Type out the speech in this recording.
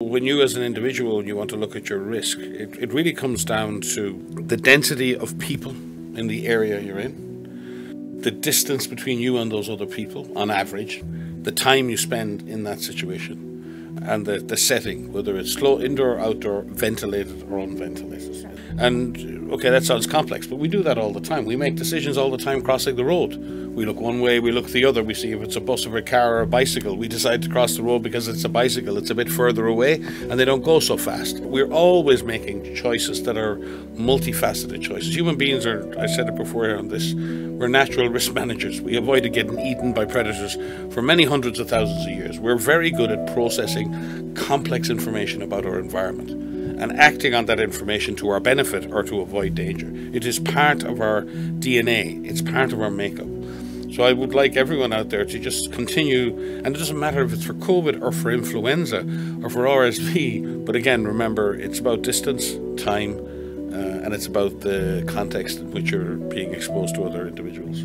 When you, as an individual, you want to look at your risk, it, it really comes down to the density of people in the area you're in, the distance between you and those other people on average, the time you spend in that situation, and the, the setting, whether it's slow, indoor, outdoor, ventilated or unventilated. And okay, that sounds complex, but we do that all the time. We make decisions all the time crossing the road. We look one way, we look the other, we see if it's a bus or a car or a bicycle. We decide to cross the road because it's a bicycle, it's a bit further away, and they don't go so fast. We're always making choices that are multifaceted choices. Human beings are, I said it before on this, we're natural risk managers. We avoided getting eaten by predators for many hundreds of thousands of years. We're very good at processing complex information about our environment and acting on that information to our benefit or to avoid danger. It is part of our DNA, it's part of our makeup. So I would like everyone out there to just continue, and it doesn't matter if it's for COVID or for influenza or for RSV, but again, remember it's about distance, time, uh, and it's about the context in which you're being exposed to other individuals.